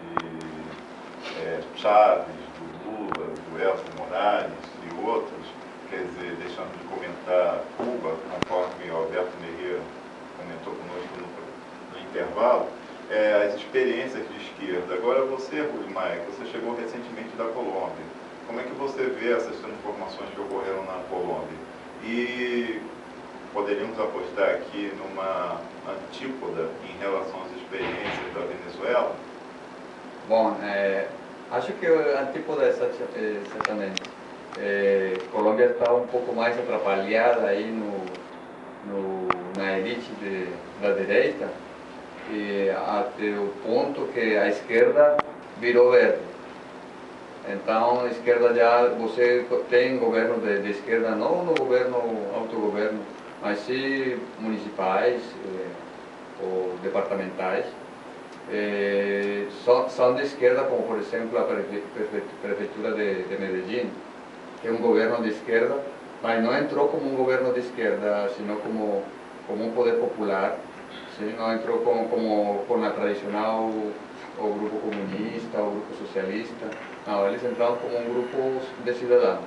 de é, Chaves, do Lula, do Elcio Moraes e outros, quer dizer, deixando de comentar Cuba, conforme o Alberto Merreira comentou conosco no, no intervalo, é, as experiências de esquerda. Agora você, Rui Maia, você chegou recentemente da Colômbia. Como é que você vê essas transformações que ocorreram na Colômbia? E poderíamos apostar aqui numa antípoda em relação Bom, é, acho que a antípoda é. É, Colômbia está um pouco mais atrapalhada aí no, no na elite de, da direita, e até o ponto que a esquerda virou verde. Então, a esquerda já, você tem governo de, de esquerda, não no governo, autogoverno, mas sim municipais eh, ou departamentais, eh, são, são de esquerda, como por exemplo a prefeitura de, de Medellín, que é um governo de esquerda, mas não entrou como um governo de esquerda, sino como, como um poder popular, sim? não entrou como, como com a tradicional o grupo comunista, o grupo socialista, não, eles entraram como um grupo de cidadãos.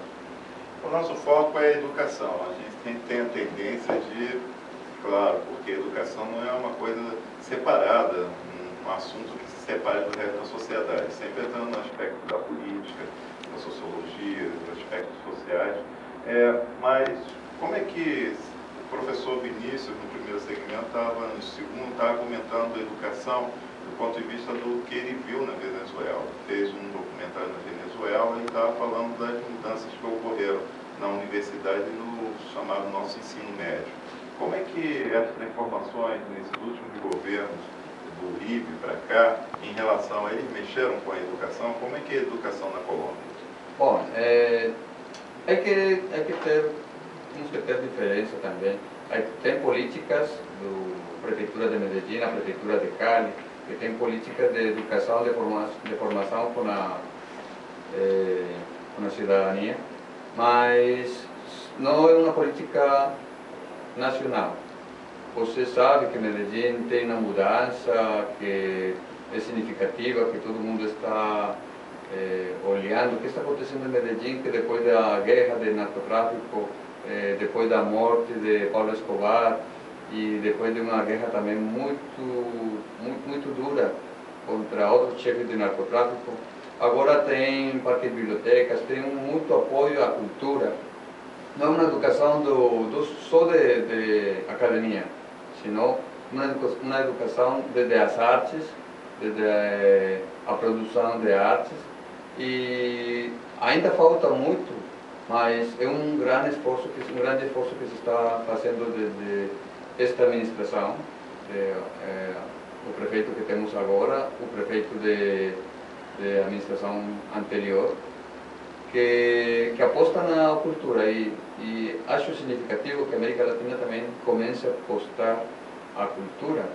O nosso foco é a educação. A gente tem, tem a tendência de, claro, porque educação não é uma coisa separada, um, assunto que se separe do resto da sociedade, sempre entrando no aspecto da política, da sociologia, dos aspectos sociais. É, mas como é que o professor Vinícius, no primeiro segmento, estava, no segundo, estava comentando a educação do ponto de vista do que ele viu na Venezuela. Fez um documentário na Venezuela e estava falando das mudanças que ocorreram na universidade e no chamado nosso ensino médio. Como é que essas informações nesses últimos governos do RIB para cá, em relação a eles mexeram com a educação, como é que é a educação na Colômbia? Bom, é, é que, é que ter, temos que ter diferença também. Tem políticas do Prefeitura de Medellín, a Prefeitura de Cali, que tem políticas de educação, de formação, de formação com, a, eh, com a cidadania, mas não é uma política nacional. Você sabe que Medellín tem uma mudança que é significativa, que todo mundo está eh, olhando o que está acontecendo em Medellín, que depois da guerra de narcotráfico, eh, depois da morte de Paulo Escobar, e depois de uma guerra também muito, muito, muito dura contra outros chefes de narcotráfico, agora tem parques bibliotecas, tem muito apoio à cultura. Não é uma educação do, do só de, de academia, sino uma, uma educação desde as artes, desde a produção de artes. E ainda falta muito, mas é um grande esforço que um grande esforço que se está fazendo desde esta administração, de, é, o prefeito que temos agora, o prefeito de, de administração anterior, que, que aposta na cultura e, e acho significativo que a América Latina também comece a apostar a cultura,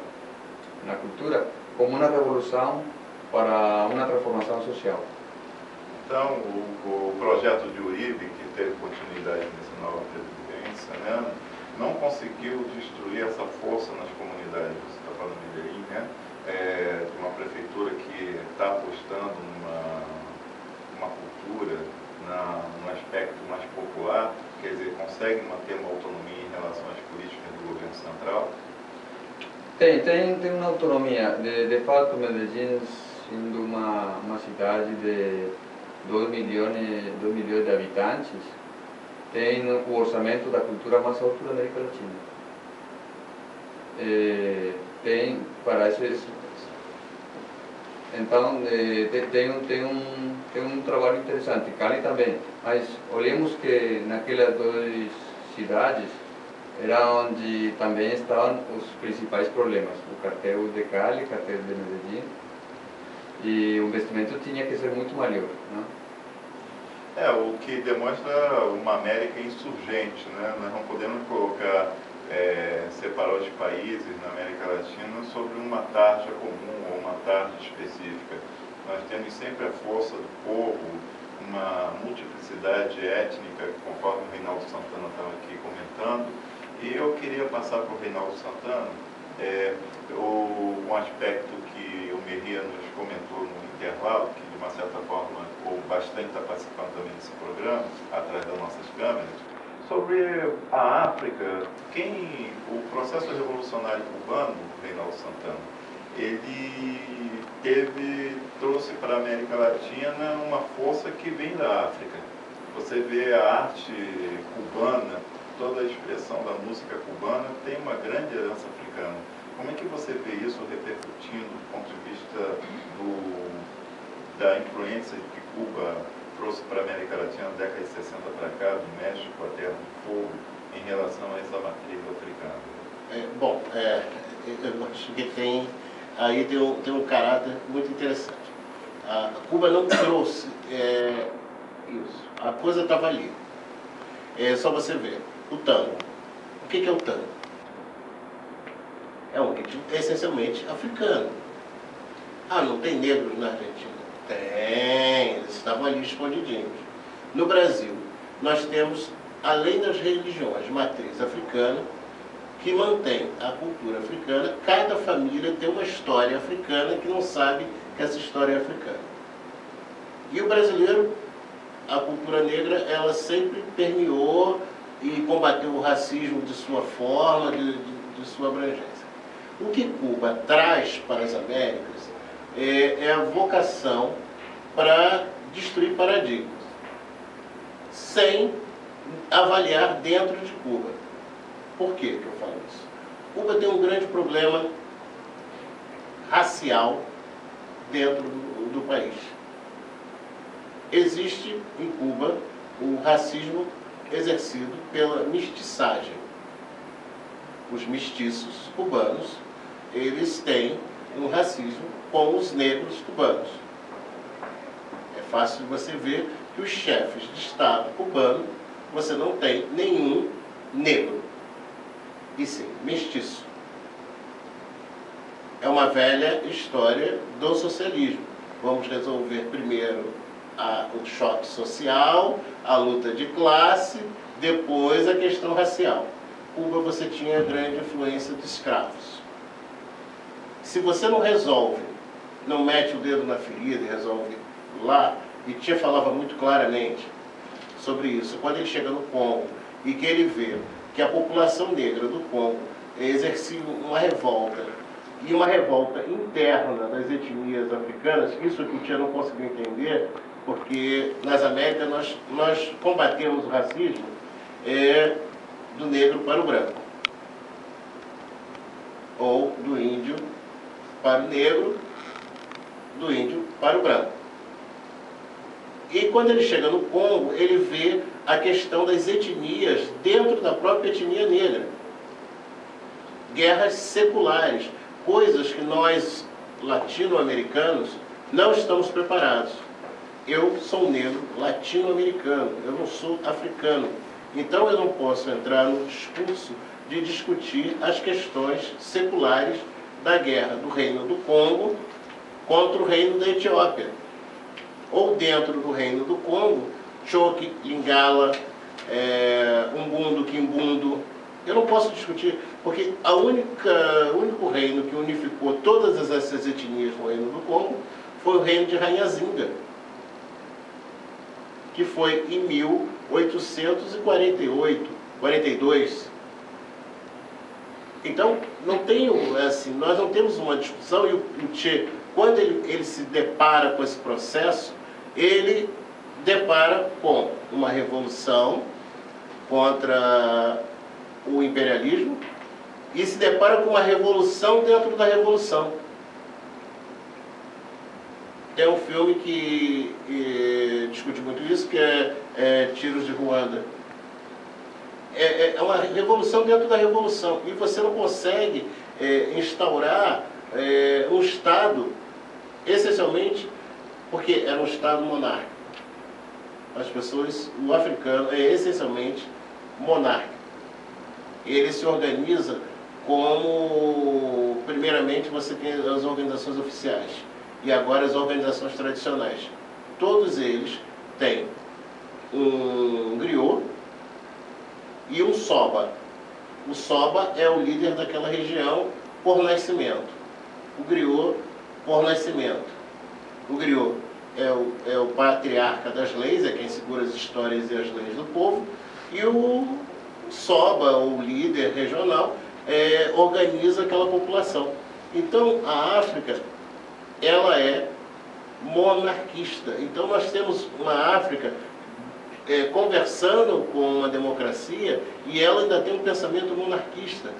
na cultura, como uma revolução para uma transformação social. Então, o, o projeto de Uribe, que teve continuidade nessa nova presidência, né, não conseguiu destruir essa força nas comunidades, você está falando de Medellín, né? É, de uma prefeitura que está apostando numa, numa cultura, na, num aspecto mais popular, quer dizer, consegue manter uma autonomia em relação às políticas do governo central? Tem, tem, tem uma autonomia. De, de fato, Medellín, sendo uma, uma cidade de 2 milhões, 2 milhões de habitantes, tem o orçamento da cultura mais alto da América Latina. É, tem para esses então é, tem, um, tem, um, tem um trabalho interessante, Cali também, mas olhemos que naquelas duas cidades era onde também estavam os principais problemas, o cartel de Cali, cartel de Medellín, e o investimento tinha que ser muito maior. Né? É, o que demonstra uma América insurgente, né? Nós não podemos colocar, é, separar os países na América Latina sobre uma tarja comum ou uma tarja específica. Nós temos sempre a força do povo, uma multiplicidade étnica, conforme o Reinaldo Santana estava aqui comentando. E eu queria passar para o Reinaldo Santana é, o, um aspecto que o Merria nos comentou no intervalo, que de uma certa forma, ou bastante está participando também desse programa, atrás das nossas câmeras, sobre a África, quem o processo revolucionário cubano, Reinaldo Santana, ele teve, trouxe para a América Latina uma força que vem da África. Você vê a arte cubana, toda a expressão da música cubana tem uma grande herança africana. Como é que você vê isso repercutindo do ponto de vista do, da influência que Cuba trouxe para a América Latina na década de 60 para cá, do México, a Terra do Fogo, em relação a essa matriz africana? É, bom, é, eu acho que tem, aí tem um, tem um caráter muito interessante. A Cuba não trouxe é, isso, a coisa estava ali. É só você ver. O tango. O que, é o tango? É um ritmo essencialmente africano. Ah, não tem negros na Argentina? Tem, eles estavam ali escondidinhos. No Brasil, nós temos, além das religiões matriz africana, que mantém a cultura africana, cada família tem uma história africana que não sabe que essa história é africana. E o brasileiro, a cultura negra, ela sempre permeou e combateu o racismo de sua forma, de, de, de sua abrangência. O que Cuba traz para as Américas é, é a vocação para destruir paradigmas, sem avaliar dentro de Cuba. Por que eu falo isso? Cuba tem um grande problema racial dentro do, do país. Existe em Cuba o racismo exercido pela mestiçagem. Os mestiços cubanos, eles têm um racismo com os negros cubanos. É fácil você ver que os chefes de Estado cubano, você não tem nenhum negro, e sim mestiço. É uma velha história do socialismo. Vamos resolver primeiro a, o choque social, a luta de classe, depois a questão racial. Cuba você tinha grande influência de escravos. Se você não resolve, não mete o dedo na ferida e resolve lá, e Tia falava muito claramente sobre isso, quando ele chega no Congo e que ele vê que a população negra do Congo exercia uma revolta e uma revolta interna das etnias africanas, isso que o Tia não conseguiu entender, porque nas Américas nós, nós combatemos o racismo é, do negro para o branco, ou do índio para o negro, do índio para o branco. E quando ele chega no Congo, ele vê a questão das etnias dentro da própria etnia negra. Guerras seculares, coisas que nós latino-americanos não estamos preparados eu sou negro latino-americano, eu não sou africano. Então eu não posso entrar no discurso de discutir as questões seculares da guerra do Reino do Congo contra o Reino da Etiópia. Ou dentro do Reino do Congo, Choque, Lingala, é, Umbundo, Quimbundo. Eu não posso discutir, porque a única, o único reino que unificou todas essas etnias no Reino do Congo foi o reino de Rainhazinga que foi em 1848, 42. Então, não tem, assim, nós não temos uma discussão e o, Che, quando ele, ele se depara com esse processo, ele depara com uma revolução contra o imperialismo e se depara com uma revolução dentro da revolução. Tem um filme que, que discute muito isso, que é, é Tiros de Ruanda. É, é, é, uma revolução dentro da revolução. E você não consegue é, instaurar é, um Estado, essencialmente, porque era um Estado monárquico. As pessoas, o africano é essencialmente monárquico. Ele se organiza como, primeiramente, você tem as organizações oficiais e agora as organizações tradicionais. Todos eles têm um griot e um soba. O soba é o líder daquela região por nascimento. O griot por nascimento. O griot é o, é o patriarca das leis, é quem segura as histórias e as leis do povo, e o soba, o líder regional, é, organiza aquela população. Então, a África, ela é monarquista. Então, nós temos uma África é, conversando com uma democracia e ela ainda tem um pensamento monarquista.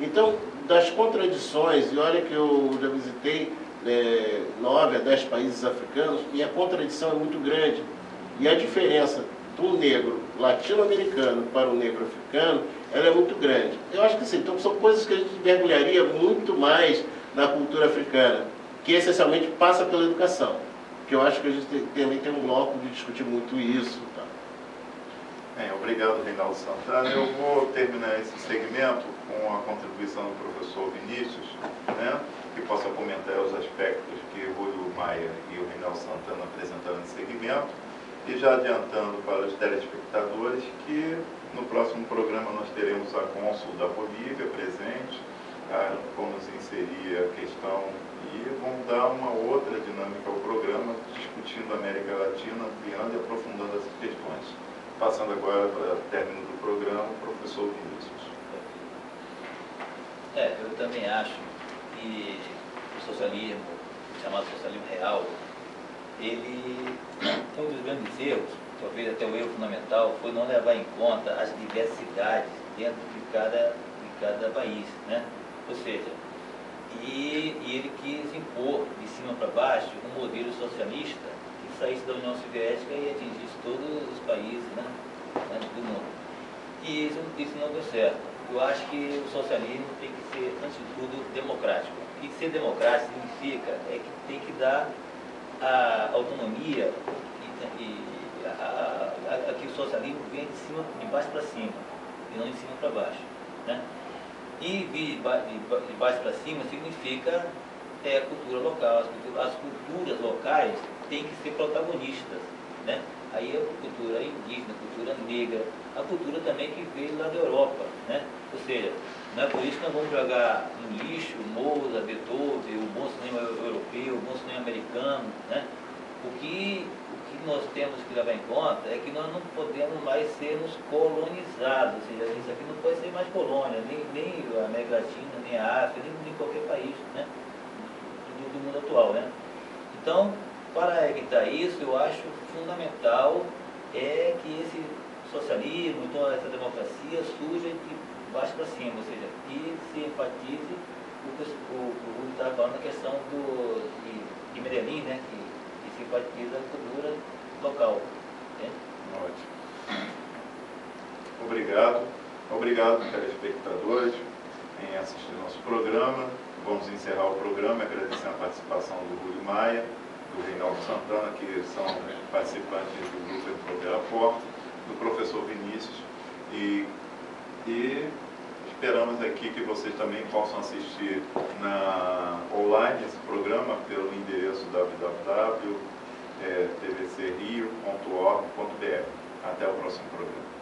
Então, das contradições, e olha que eu já visitei é, nove a dez países africanos e a contradição é muito grande. E a diferença do negro latino-americano para o negro africano, ela é muito grande. Eu acho que sim, então são coisas que a gente mergulharia muito mais na cultura africana, que essencialmente passa pela educação. Que eu acho que a gente também tem um bloco de discutir muito isso. Tá? Obrigado, Reinaldo Santana. Eu vou terminar esse segmento com a contribuição do professor Vinícius, né, que possa comentar os aspectos que o Rui Maia e o Reinaldo Santana apresentaram nesse segmento e já adiantando para os telespectadores que no próximo programa nós teremos a cônsul da Bolívia presente, a, como se inserir a questão e vamos dar uma outra dinâmica ao programa, discutindo a América Latina, ampliando e aprofundando essas questões. Passando agora para o término do programa, o professor Vinícius. É, eu também acho que o socialismo, chamado socialismo real, ele um dos grandes erros, talvez até o erro fundamental, foi não levar em conta as diversidades dentro de cada, de cada país, né? Ou seja, e, e ele quis impor de cima para baixo um modelo socialista que saísse da União Soviética e atingisse todos os países né, do mundo. E isso, isso não deu certo. Eu acho que o socialismo tem que ser, antes de tudo, democrático. E ser democrático significa é que tem que dar a autonomia e, e a, a, a, que o socialismo vem de, cima, de baixo para cima e não de cima para baixo. Né? E de, de, baixo para cima significa é, a cultura local. As culturas, as culturas locais têm que ser protagonistas. Né? Aí a cultura indígena, a cultura negra, a cultura também que veio lá da Europa. Né? Ou seja, não é por isso que nós vamos jogar no lixo Mozart, Beethoven, o bom cinema europeu, o bom cinema americano. Né? O, que, nós temos que levar em conta é que nós não podemos mais sermos colonizados. Ou seja, isso aqui não pode ser mais colônia, nem, nem a América Latina, nem a África, nem, nem qualquer país né? do, do mundo atual. Né? Então, para evitar isso, eu acho fundamental é que esse socialismo, então essa democracia surja de baixo para cima, ou seja, que se enfatize o que o, o estava falando na questão do, de, de Medellín, né, que, que se enfatiza a cultura local. Né? Ótimo. Obrigado. Obrigado, telespectadores, em assistir nosso programa. Vamos encerrar o programa agradecendo a participação do Rui Maia, do Reinaldo Santana, que são participantes do grupo Emprover a Porta, do professor Vinícius e, e esperamos aqui que vocês também possam assistir na online esse programa pelo endereço www.tvcrio.org.br. Até o próximo programa.